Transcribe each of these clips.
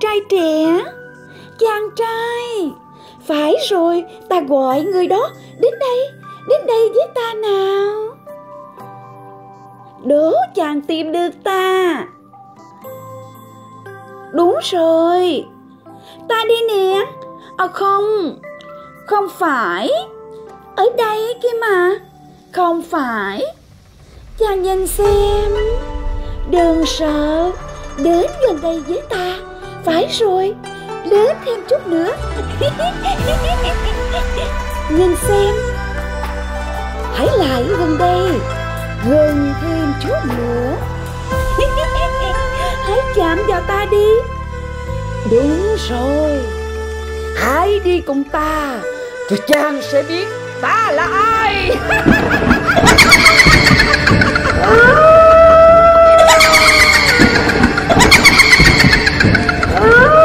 Trai trai trẻ. Chàng trai. Phải rồi, ta gọi người đó. Đến đây Đến đây với ta nào. Đố chàng tìm được ta. Đúng rồi. Ta đi nè. À không. Không phải. Ở đây kia mà. Không phải. Chàng nhìn xem. Đừng sợ. Đến gần đây với ta. Phải rồi. Lớn thêm chút nữa. Nhìn xem. Hãy lại gần đây. Gần thêm chút nữa. Hãy chạm vào ta đi. Đúng rồi. Hãy đi cùng ta. Rồi chàng sẽ biết ta là ai Oh!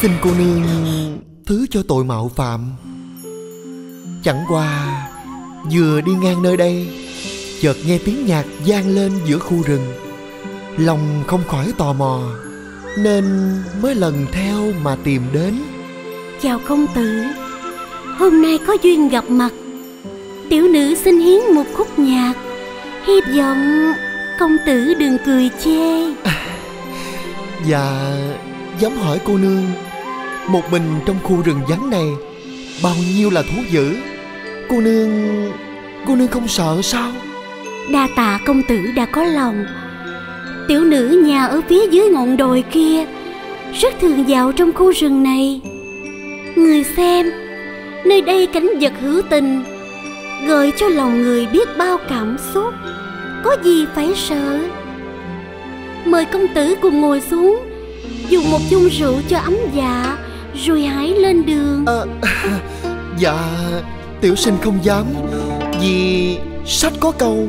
Xin cô nương thứ cho tội mạo phạm. Chẳng qua Vừa đi ngang nơi đây Chợt nghe tiếng nhạc vang lên giữa khu rừng. Lòng không khỏi tò mò Nên mới lần theo mà tìm đến. Chào công tử Hôm nay có duyên gặp mặt. Tiểu nữ xin hiến một khúc nhạc Hy vọng công tử đừng cười chê. Và dám hỏi cô nương một mình trong khu rừng vắng này, Bao nhiêu là thú dữ. Cô nương Cô nương không sợ sao? Đa tạ công tử đã có lòng. Tiểu nữ nhà ở phía dưới ngọn đồi kia, Rất thường vào trong khu rừng này. Người xem, Nơi đây cảnh vật hữu tình, Gợi cho lòng người biết bao cảm xúc. Có gì phải sợ? Mời công tử cùng ngồi xuống, Dùng một chung rượu cho ấm dạ. Rồi hãy lên đường. À, Dạ Tiểu sinh không dám Vì sách có câu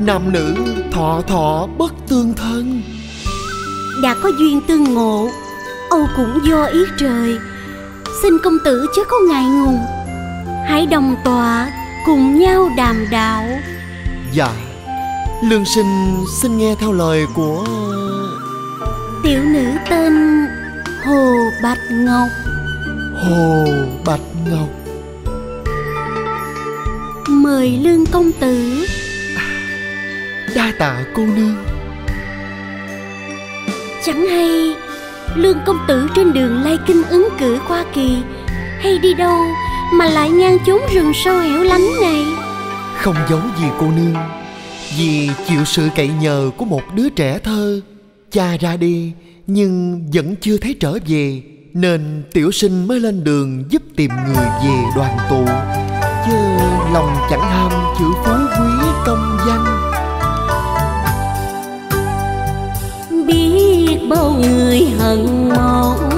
Nam nữ thọ thọ bất tương thân. Đã có duyên tương ngộ Âu cũng do ý trời. Xin công tử chớ có ngại ngùng. Hãy đồng tọa cùng nhau đàm đạo. Dạ Lương sinh xin nghe theo lời của Tiểu nữ tên Hồ Bạch Ngọc. Hồ Bạch Ngọc. Mời lương công tử. Đa tạ cô nương. Chẳng hay Lương công tử trên đường lay kinh ứng cử qua kỳ Hay đi đâu mà lại ngang chốn rừng sâu hẻo lánh này? Không giấu gì cô nương Vì chịu sự cậy nhờ của một đứa trẻ thơ Cha ra đi nhưng vẫn chưa thấy trở về, Nên tiểu sinh mới lên đường giúp tìm người về đoàn tụ. Chứ lòng chẳng ham chữ phú quý công danh. Biết bao người hận mong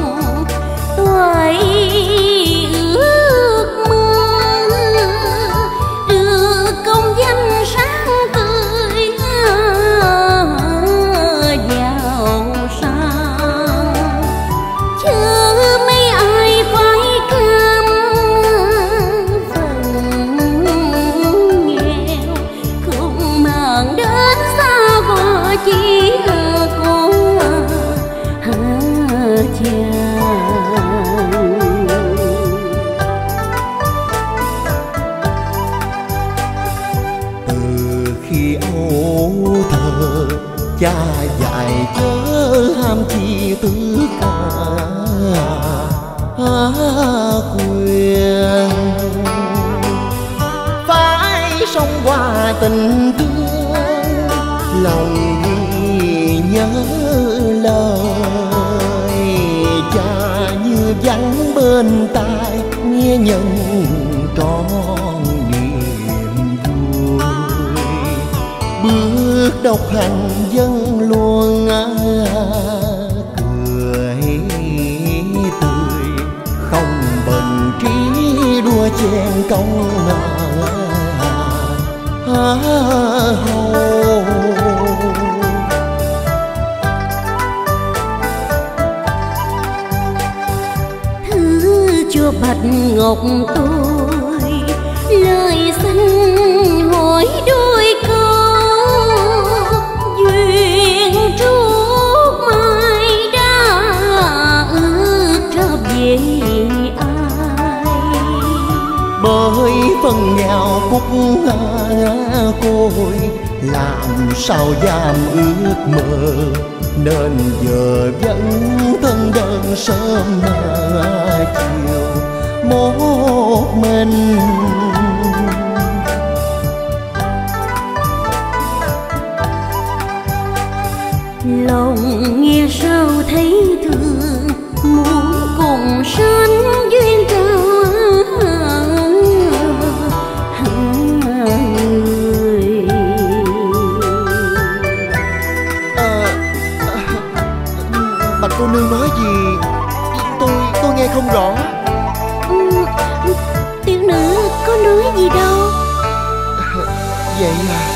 tuổi chỉ có hà chàng. Từ khi ấu thơ Cha dạy chớ ham chi tư cả quyền Phải sống qua bên tai nghe nhân trọn niềm vui. Bước độc hành dân luôn cười tươi, không bần trí đua chen công hầu bạch ngọc tôi, lời xin hỏi đôi câu. Duyên trước mai đã ước trở về ai. Bởi phần nghèo cúc côi làm sao dám ước mơ? Nên giờ vẫn thân đơn sớm mà chiều, một mình. Lòng nghe sao thấy thương, muốn cùng sơn không rõ. Có nói gì đâu. Vậy à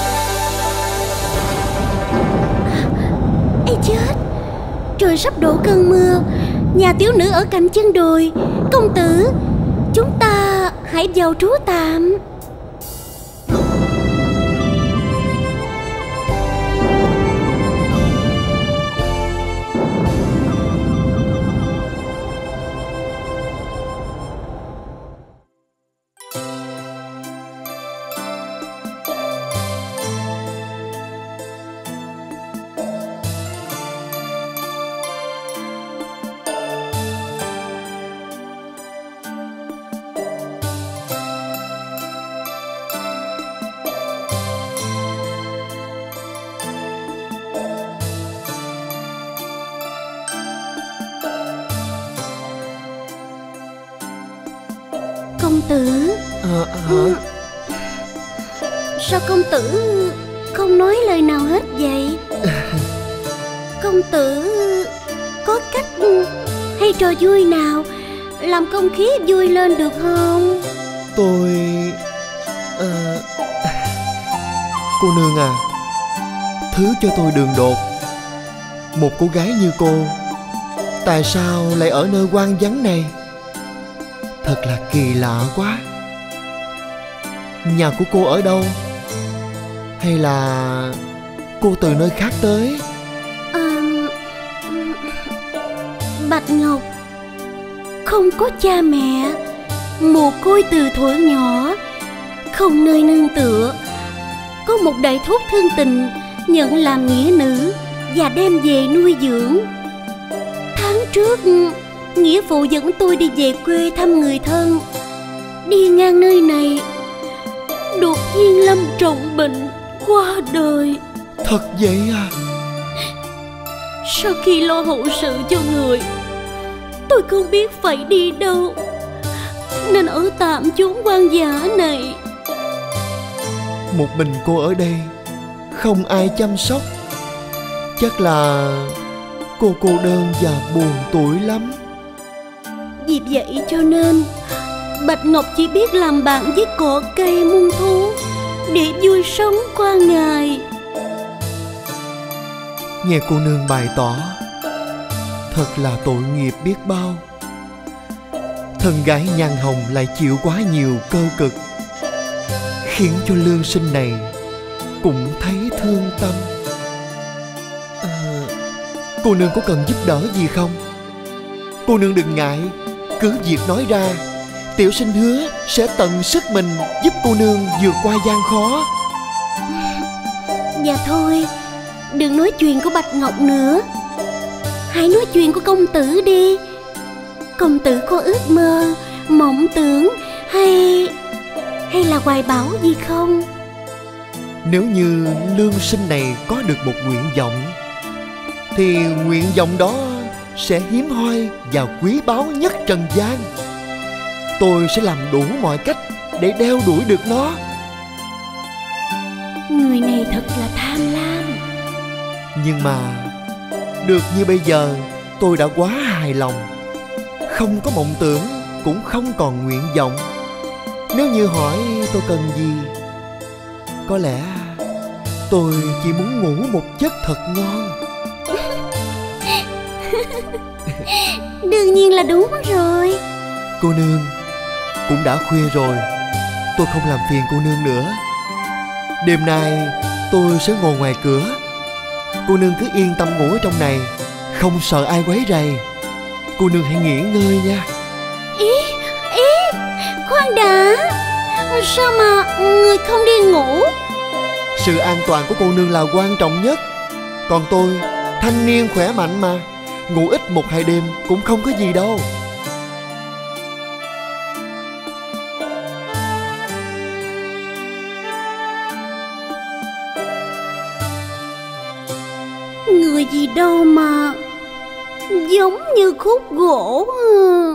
Ê chết. Trời sắp đổ cơn mưa. Nhà tiểu nữ ở cạnh chân đồi. Công tử Chúng ta hãy vào trú tạm công tử không nói lời nào hết vậy? Công tử có cách hay trò vui nào làm không khí vui lên được không? Tôi à, cô nương à thứ cho tôi đường đột. Một cô gái như cô tại sao lại ở nơi quan vắng này? Thật là kỳ lạ quá. Nhà của cô ở đâu hay là Cô từ nơi khác tới? À, Bạch Ngọc Không có cha mẹ Mồ côi từ thuở nhỏ Không nơi nương tựa. Có một đại thúc thương tình Nhận làm nghĩa nữ Và đem về nuôi dưỡng. Tháng trước Nghĩa phụ dẫn tôi đi về quê thăm người thân. Đi ngang nơi này Đột nhiên lâm trọng bệnh. Qua đời. Thật vậy à? Sau khi lo hậu sự cho người Tôi không biết phải đi đâu. Nên ở tạm chốn quan giả này. Một mình cô ở đây Không ai chăm sóc. Chắc là Cô cô đơn và buồn tuổi lắm. Vì vậy cho nên Bạch Ngọc chỉ biết làm bạn với cỏ cây muôn thú để vui sống qua ngày. Nghe cô nương bày tỏ Thật là tội nghiệp biết bao. Thân gái nhan hồng lại chịu quá nhiều cơ cực Khiến cho lương sinh này Cũng thấy thương tâm. À, Cô nương có cần giúp đỡ gì không? Cô nương đừng ngại cứ việc nói ra. Tiểu sinh hứa sẽ tận sức mình Giúp cô nương vượt qua gian khó. Dạ thôi Đừng nói chuyện của Bạch Ngọc nữa. Hãy nói chuyện của công tử đi. Công tử có ước mơ Mộng tưởng Hay Hay là hoài bão gì không? Nếu như lương sinh này có được một nguyện vọng Thì nguyện vọng đó sẽ hiếm hoi và quý báu nhất trần gian tôi sẽ làm đủ mọi cách để đeo đuổi được nó. Người này thật là tham lam. Nhưng mà được như bây giờ tôi đã quá hài lòng. Không có mộng tưởng cũng không còn nguyện vọng. Nếu như hỏi tôi cần gì có lẽ tôi chỉ muốn ngủ một giấc thật ngon. Đương nhiên là đúng rồi. Cô nương cũng đã khuya rồi. Tôi không làm phiền cô nương nữa. Đêm nay tôi sẽ ngồi ngoài cửa. Cô nương cứ yên tâm ngủ ở trong này không sợ ai quấy rầy. Cô nương hãy nghỉ ngơi nha. Ý ý khoan đã. Sao mà người không đi ngủ? Sự an toàn của cô nương là quan trọng nhất. Còn tôi thanh niên khỏe mạnh mà. Ngủ ít một hai đêm cũng không có gì đâu đâu mà giống như khúc gỗ à.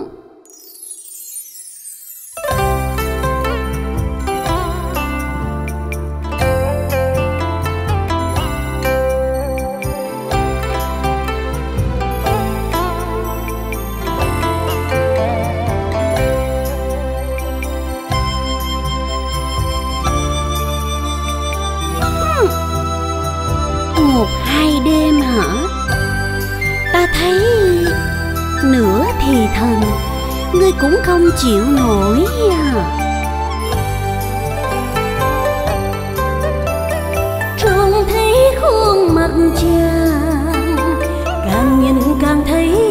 Cũng không chịu nổi à trông thấy khuôn mặt chàng càng nhìn càng thấy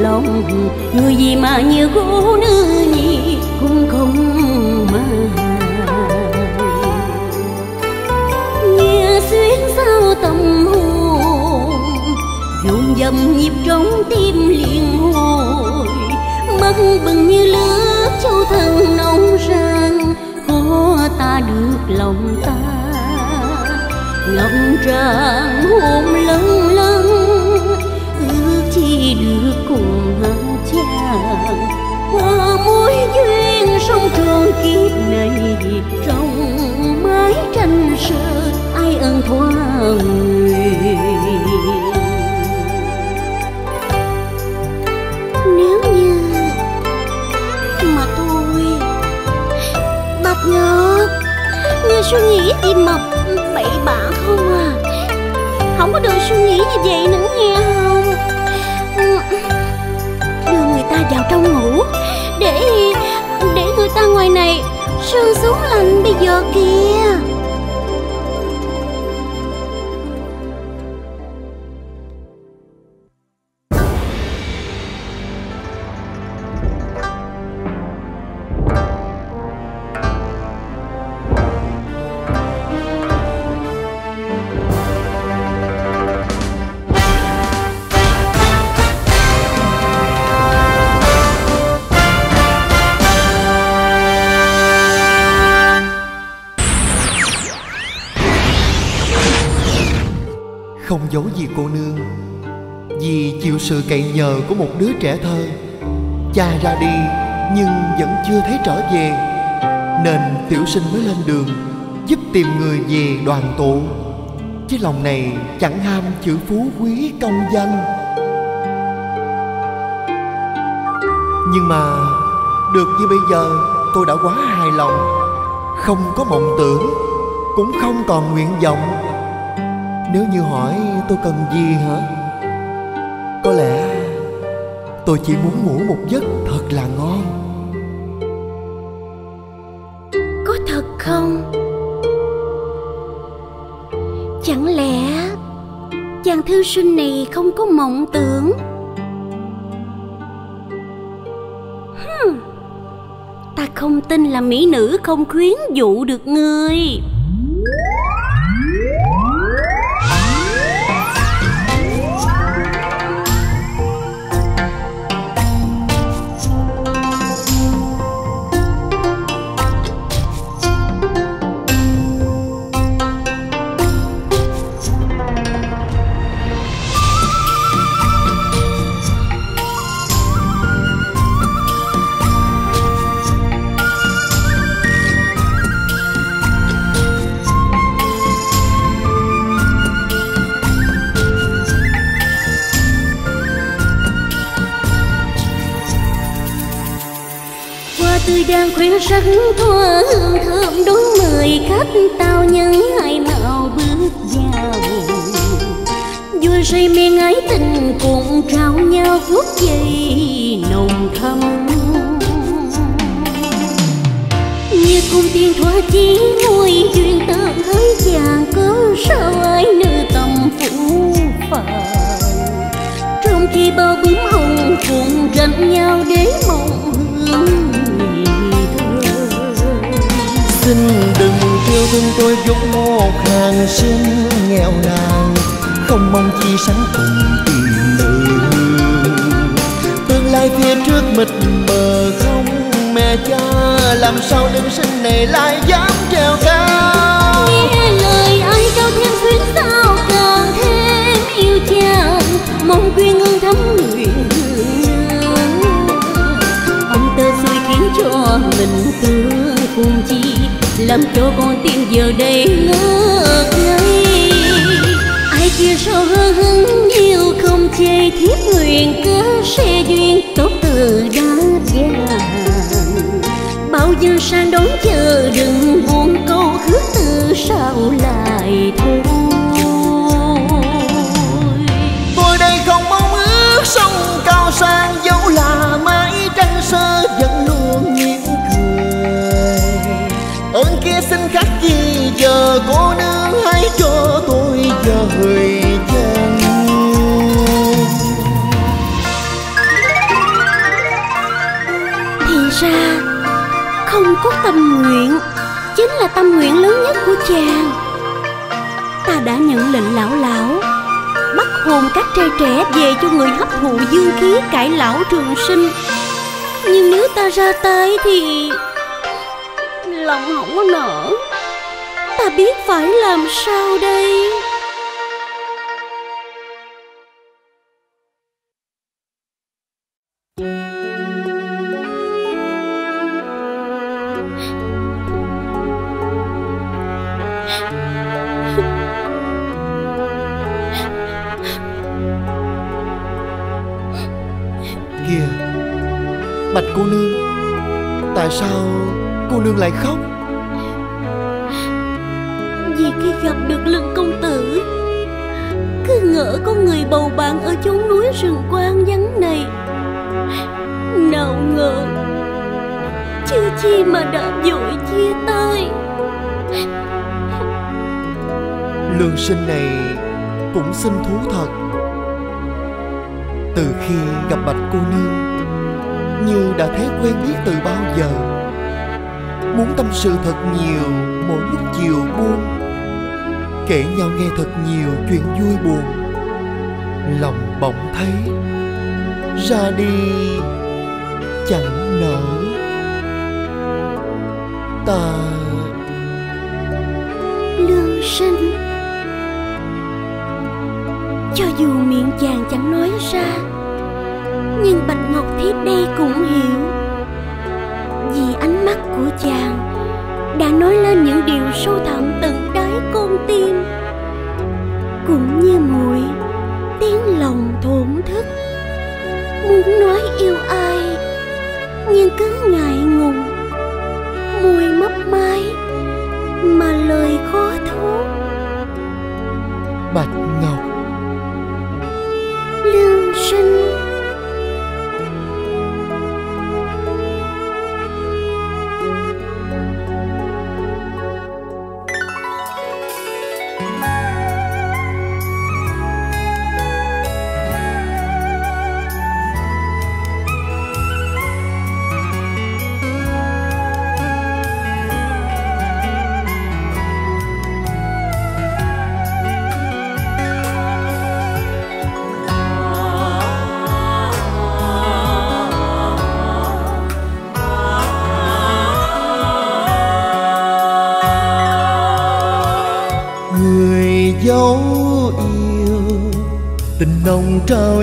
lòng. Người gì mà như cô nữ nhi cũng không mà nghe xuyên sao tâm hồn dồn dập nhịp trong tim liền hồi. Mắt bừng như lửa, châu thân nóng rang, khó ta được lòng ta. Ngập tràn hôn chàng qua mối duyên sông trường kiếp này trong mái tranh sơn, ai ân thoa người nếu như mà tôi bạch ngọc nghe suy nghĩ gì mà bậy bạ không à. Không có được suy nghĩ như vậy nữa nghe vào trong ngủ. Để để người ta ngoài này, sương xuống lạnh bây giờ kìa. Không giấu gì cô nương. Vì chịu sự cậy nhờ của một đứa trẻ thơ. Cha ra đi, nhưng vẫn chưa thấy trở về. Nên tiểu sinh mới lên đường, giúp tìm người về đoàn tụ. Chứ lòng này chẳng ham chữ phú quý công danh nhưng mà, được như bây giờ, tôi đã quá hài lòng. Không có mộng tưởng, cũng không còn nguyện vọng nếu như hỏi tôi cần gì hả? Có lẽ tôi chỉ muốn ngủ một giấc thật là ngon. Có thật không? Chẳng lẽ chàng thư sinh này không có mộng tưởng? Hừm, ta không tin là mỹ nữ không khuyến dụ được người. Tươi đang khuyên sắc thoa hương thơm đón mời khách tao nhân hai nào bước vào. Vui say mê ái tình cùng trao nhau phút giây nồng thắm. Như cung tiên thoa chí môi duyên tơ hơi vàng có sao ai nữ tâm phủ phàng. Trong khi bao bướm hồng cùng tranh nhau để mộng hương xin đừng yêu thương tôi giúp một hàng sinh nghèo nàn. Không mong chi sánh cùng tìm hương tương lai phía trước mịt mờ không, mẹ cha làm sao đứng sinh này lại dám trèo cao? Nghe lời ai trao thêm khuyến sao càng thêm yêu chàng, mong quyên ương thắm nguyện ông tơ xui khiến cho mình tương cùng chi làm cho con tim giờ đây ngỡ ngây. Ai kia sao hơ hứng yêu không chê, thiết nguyện cớ sẽ duyên tốt từ đã vàng bao giờ sang đón chờ, đừng buồn câu khước từ sao lại. thôi tôi dời thì ra, không có tâm nguyện chính là tâm nguyện lớn nhất của chàng. Ta đã nhận lệnh lão lão, bắt hồn các trai trẻ về cho người hấp thụ dương khí cải lão trường sinh. Nhưng nếu ta ra tay thì lòng không có nở. Ta biết phải làm sao đây? Tại sao cô nương lại khóc? Vì khi gặp được lưng công tử cứ ngỡ có người bầu bạn ở chốn núi rừng quang vắng này. Nào ngờ chưa chi mà đã vội chia tay. Lương sinh này cũng xin thú thật. Từ khi gặp bạch cô nương như đã thấy quen biết từ bao giờ. Muốn tâm sự thật nhiều, mỗi lúc chiều buông. Kể nhau nghe thật nhiều chuyện vui buồn. Lòng bỗng thấy, ra đi, chẳng nỡ. Ta lương sinh, cho dù miệng chàng chẳng nói ra, nhưng bạch ngọc thiếp đây cũng hiểu. Vì ánh mắt của chàng đã nói lên những điều sâu thẳm tận đáy con tim. Cũng như muội, tiếng lòng thổn thức. Muốn nói yêu ai, nhưng cứ ngại ngùng. Môi mấp máy, mà lời khó thốt. Bạch ngọc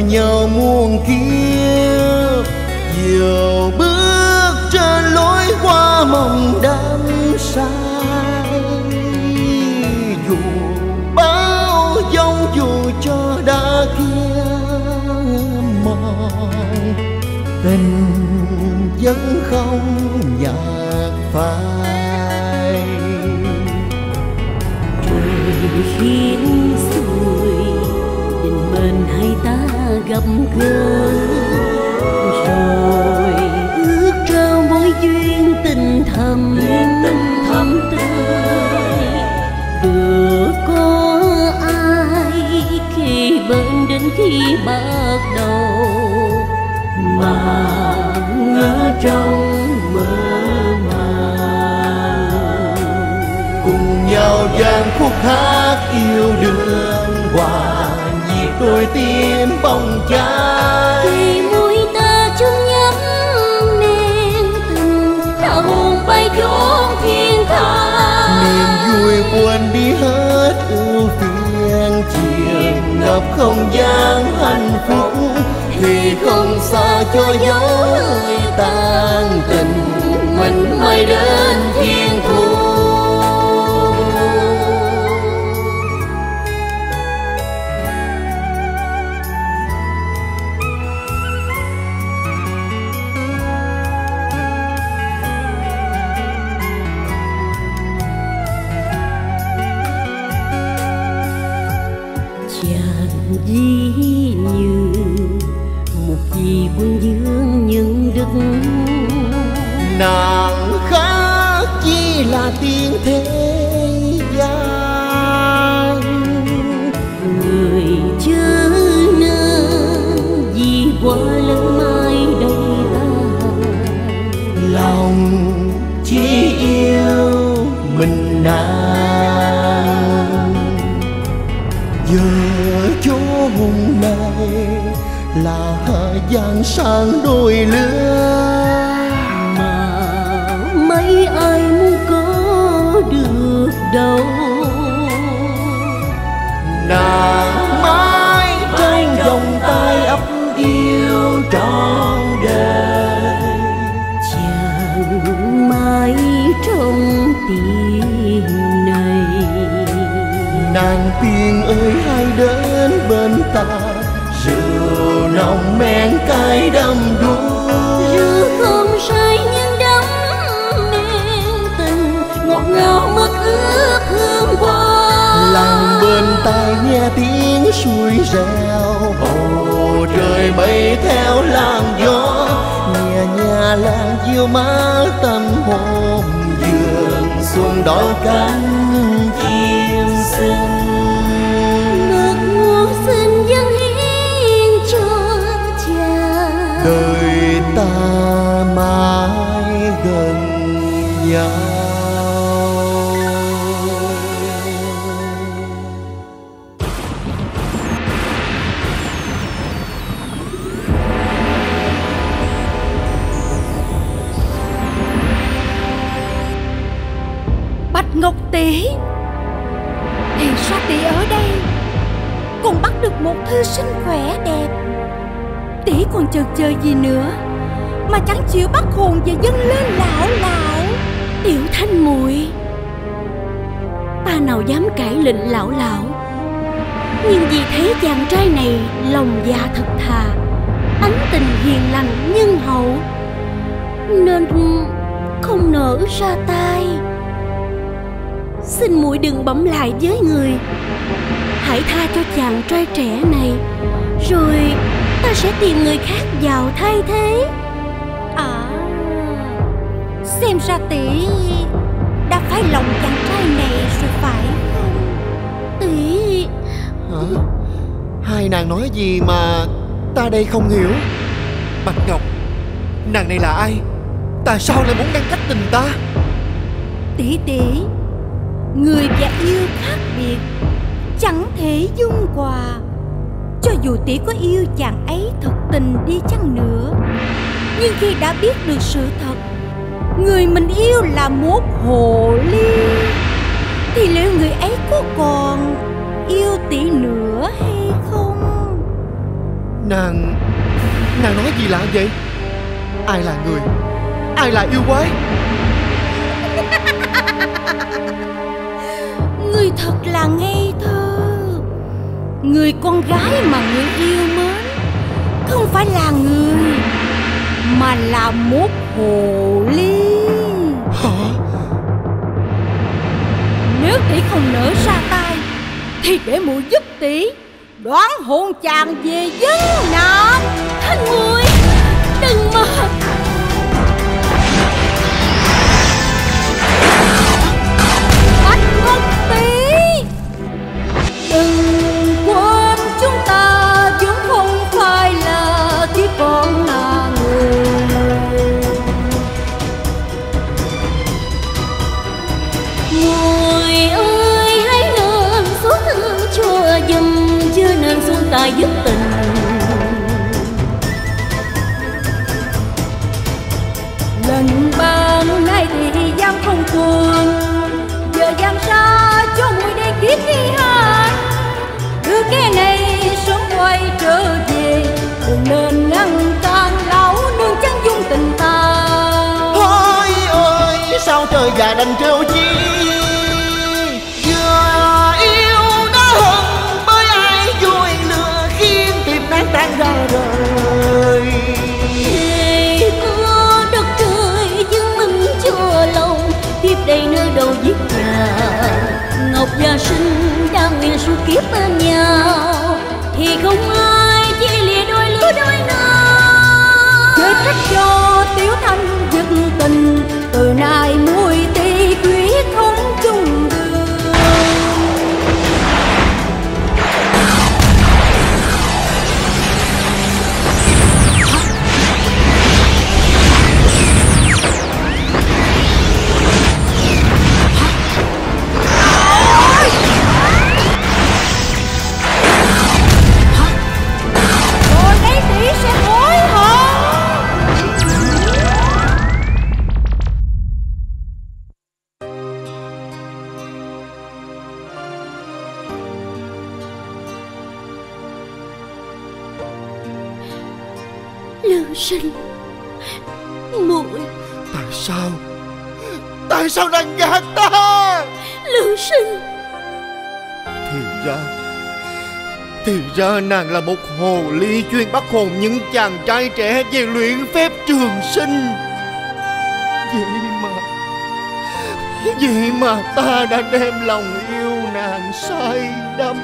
nhau tình thầm tình thầm tươi. Được có ai khi bên đến khi bắt đầu mà ngỡ trong mơ màng. Cùng nhau dàn khúc hát yêu đương hòa nhịp đôi tim bồng cháy niềm vui quên đi hết ưu phiền, chiều ngập không gian hạnh phúc. Thì không xa cho dấu hơi tan tình, mình mây đến thiên nàng gần nhau. Bạch Ngọc tỷ Thì sao tỷ ở đây. Còn bắt được một thư sinh khỏe đẹp. Tỷ còn chần chờ gì nữa? Chẳng chịu bắt hồn và dâng lên lão lão. Tiểu thanh muội, ta nào dám cãi lệnh lão lão. Nhưng vì thấy chàng trai này lòng dạ thật thà ánh tình hiền lành nhân hậu. Nên không nỡ ra tay. Xin muội đừng bẩm lại với người. Hãy tha cho chàng trai trẻ này, rồi ta sẽ tìm người khác vào thay thế. Xem ra tỷ Đã phải lòng chàng trai này rồi phải không? Tỷ. Hả? Hai nàng nói gì mà ta đây không hiểu? Bạch Ngọc Nàng này là ai? Tại sao lại muốn ngăn cách tình ta? Tỷ tỷ Người và yêu khác biệt Chẳng thể dung hòa. Cho dù tỷ có yêu chàng ấy thật tình đi chăng nữa Nhưng khi đã biết được sự thật Người mình yêu là một hồ ly. Thì liệu người ấy có còn yêu tỷ nữa hay không? Nàng Nàng nói gì lạ vậy? Ai là người? Ai là yêu quái? Người thật là ngây thơ. Người con gái mà người yêu mến Không phải là người Mà là một hồ ly Hả? Nếu tỷ không nỡ ra tay Thì để muội giúp tỷ Đoán hồn chàng về dân nọ Thanh muội Đừng mà. Bắt ngốc tỷ. Đừng dứt tình. Lần ban nay thì giam không thường giờ giam xa cho mùi đây kiếp đi hạn đưa cái này sớm quay trở về, đừng nên ngăn can lão nương chẳng dung tình ta. Thôi ơi sao trời già đành trêu chi? Và sinh đang nguyện suốt kiếp bên nhau, thì không ai chia lìa đôi lứa đôi nơi trời trách cho tiểu thanh dứt tình, từ nay muốn lương sinh. Muội. Tại sao? Tại sao nàng gạt ta? Lương sinh. Thì ra Thì ra nàng là một hồ ly chuyên bắt hồn những chàng trai trẻ về luyện phép trường sinh. Vậy mà Vậy mà ta đã đem lòng yêu nàng say đắm.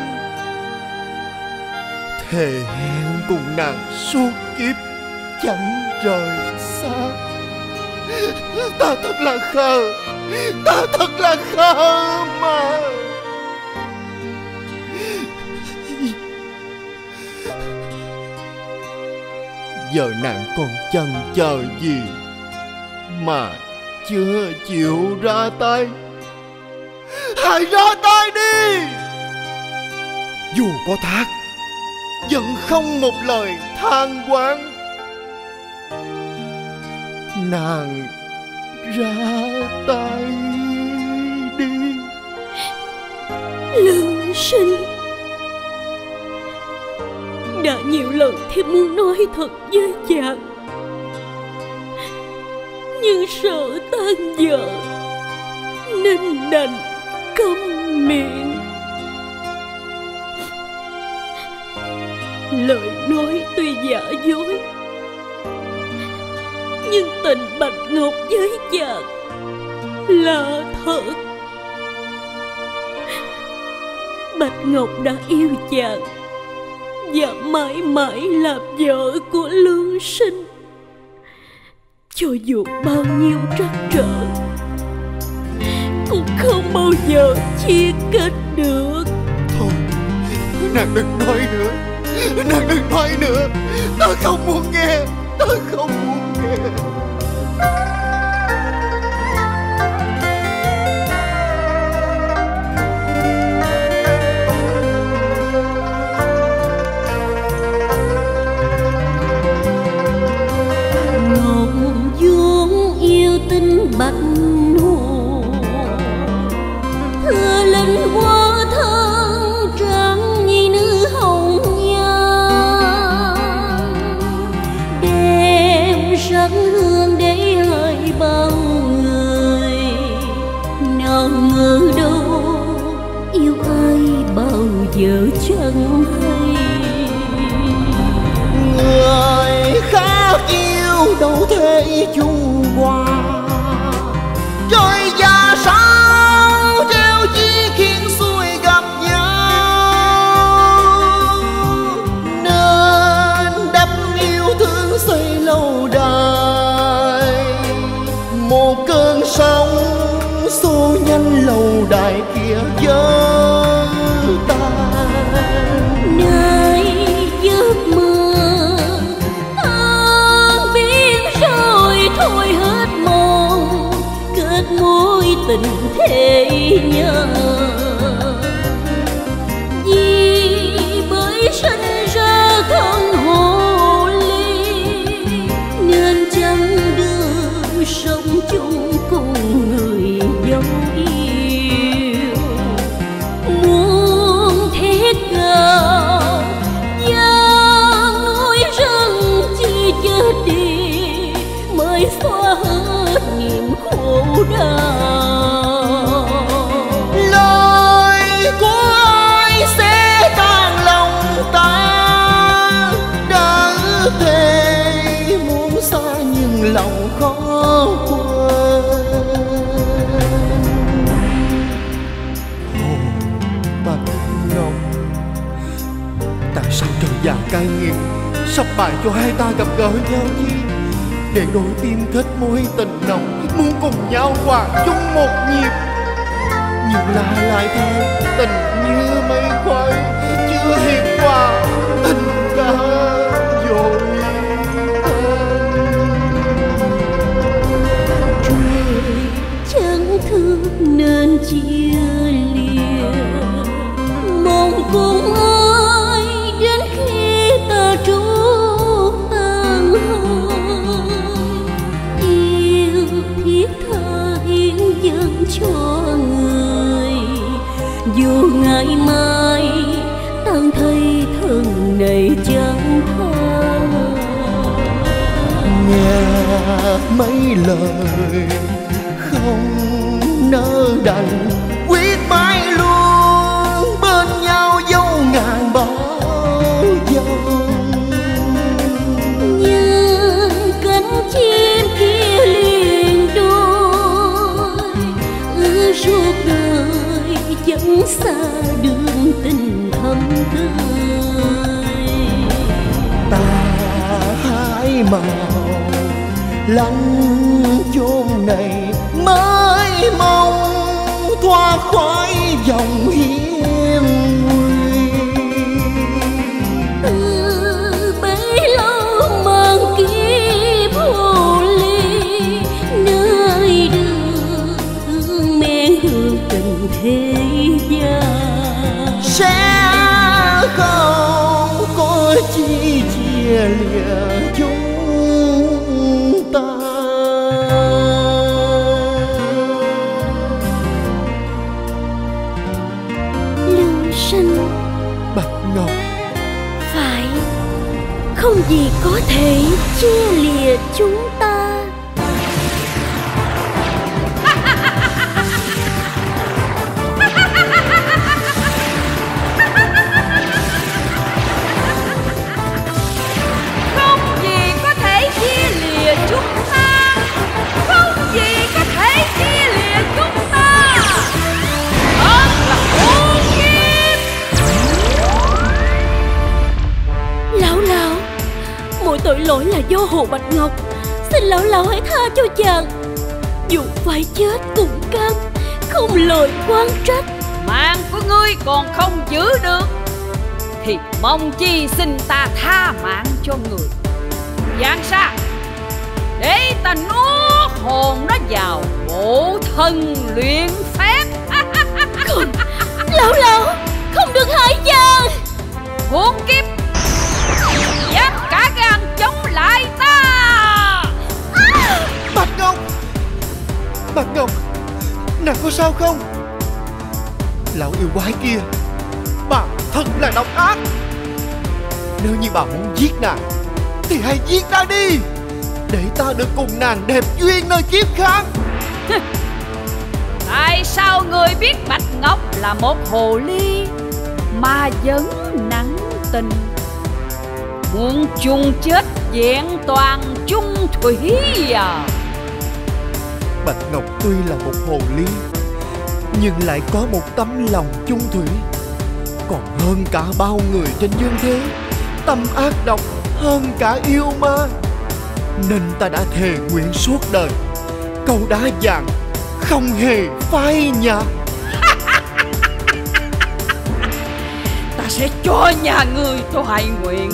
Thề hẹn cùng nàng suốt kiếp chẳng rời xa. Ta thật là khờ, Ta thật là khờ mà. Giờ nàng còn chần chờ gì Mà chưa chịu ra tay? Hãy ra tay đi! Dù có thác, Vẫn không một lời than quán. Nàng ra tay đi. Lương sinh, đã nhiều lần thiếp muốn nói thật với chàng, nhưng sợ tan vỡ nên đành câm miệng. Lời nói tuy giả dối nhưng tình bạch ngọc với chàng là thật. Bạch ngọc đã yêu chàng và mãi mãi là vợ của lương sinh. Cho dù bao nhiêu trắc trở, cũng không bao giờ chia cách được. Thôi, Nàng đừng nói nữa, Nàng đừng nói nữa. Tôi không muốn nghe, tôi không muốn chẳng hay Người khác yêu đâu thể chung hòa tình thế nhân. Cay nghiệt sắp bại cho hai ta gặp gỡ nhau? Chi để đôi tim kết mối tình nồng muốn cùng nhau hòa chung một nhịp. Nhưng là lại thêm tình như mây khói chưa hiền hòa tình ca. chia lìa mong cùng ai đến khi ta trút tan hơi yêu thiết tha hiến dâng cho người dù ngày mai tan thấy thân này chẳng tha nghe mấy lời nỡ đành quyết mãi luôn bên nhau dấu ngàn bao dòng như cánh chim kia liền đôi ước suốt đời vẫn xa đường tình thâm tươi. Ta hai màu lanh chôn này mới mong thoát khỏi dòng hiên thể lỗi là do Hồ Bạch Ngọc. Xin lão lão hãy tha cho chàng. Dù phải chết cũng cam Không lời quan trách. Mạng của ngươi còn không giữ được Thì mong chi xin ta tha mạng cho người. Giang sa Để ta nuốt hồn nó vào bộ thân luyện phép. Không Lão lão Không được hại chàng. Hôn kiếp Bạch Ngọc. Nàng có sao không? Lão yêu quái kia, Bà thật là độc ác. Nếu như bà muốn giết nàng, Thì hãy giết ta đi, Để ta được cùng nàng đẹp duyên nơi kiếp khác. Tại sao người biết Bạch Ngọc là một hồ ly Mà vẫn nắng tình? Muốn chung chết vẹn toàn chung thủy à? Bạch Ngọc tuy là một hồ ly, Nhưng lại có một tấm lòng chung thủy. Còn hơn cả bao người trên dương thế, Tâm ác độc hơn cả yêu ma. Nên ta đã thề nguyện suốt đời, Câu đá vàng không hề phai nhạt. Ta sẽ cho nhà người toại nguyện,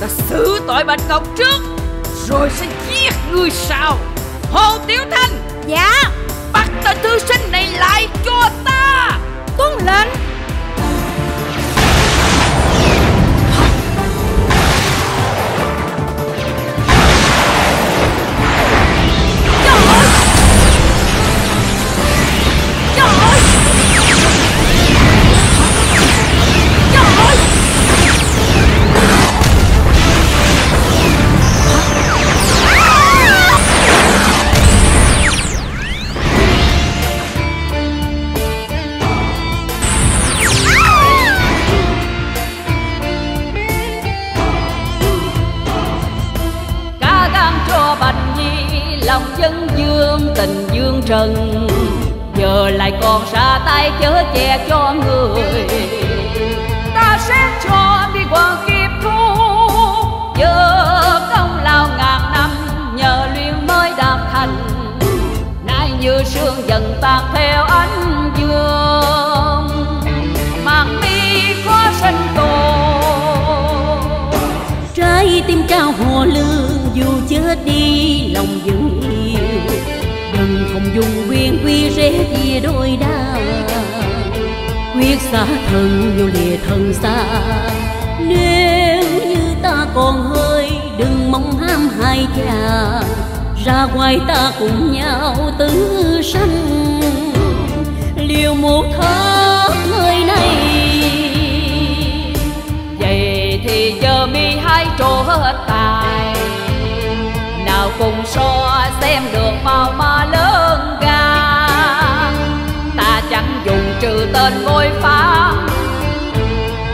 ta xử tội Bạch Ngọc trước, Rồi sẽ giết người sau. Hồ Tiểu Thanh! Dạ. Bắt tên thư sinh này lại cho ta. Tuân lệnh dùng quyền quy rễ tia đôi đa. Quyết xa thân vô lìa thân xa. Nếu như ta còn hơi, đừng mong ham hai chàng ra ngoài ta cùng nhau tứ sanh. Liều một thớt nơi này. Vậy thì giờ mi hai trổ hết tài. Nào cùng so xem được bao ma lớn. Trừ môi pha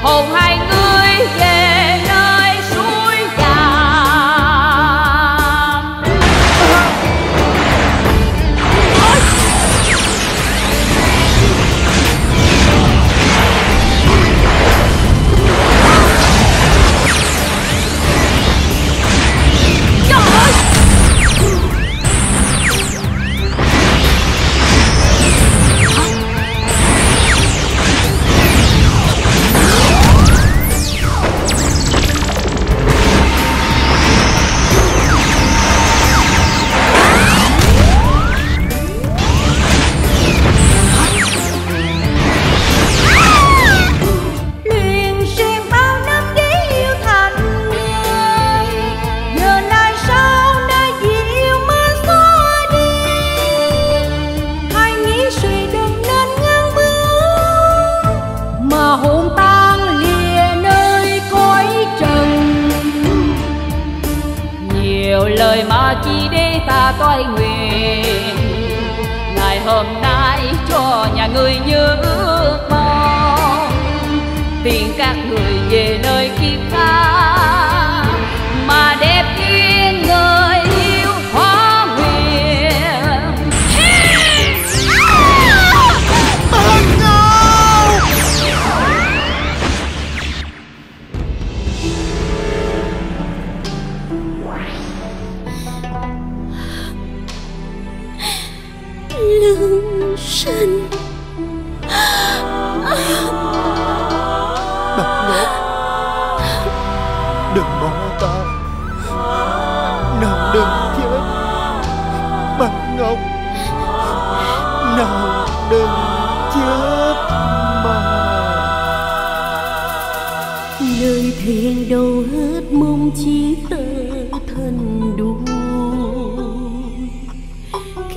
hồn hai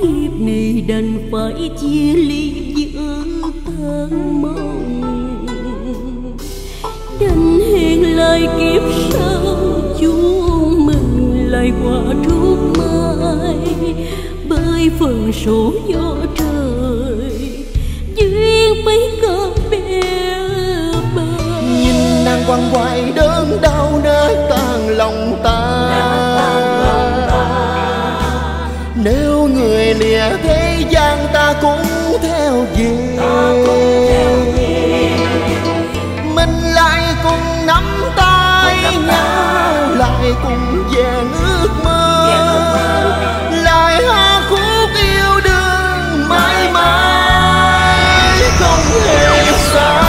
kiếp này đành phải chia ly giữa tan mong. Đành hẹn lại kiếp sau chúng mình lại qua trước mai. Bởi phần số do trời, duyên mấy cơn bè bờ Nhìn nàng quăng quại đớn thế gian ta cũng theo về. Mình lại cùng nắm tay nhau lại cùng về nước mơ. Lại hát khúc yêu đương mãi mãi. Không hề xa.